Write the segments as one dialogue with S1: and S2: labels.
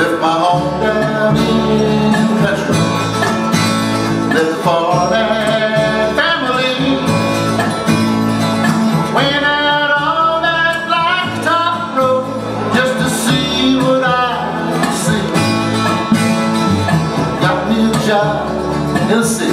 S1: down in the country. Lived a farming family. Went out on that blacktop road just to see what I could see. Got me a job in the city,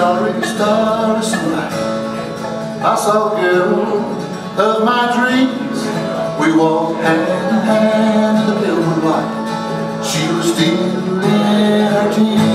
S1: Starry, starry sunlight. I saw a girl of my dreams. We walked hand in hand in the pilgrim light. She was still in her teens.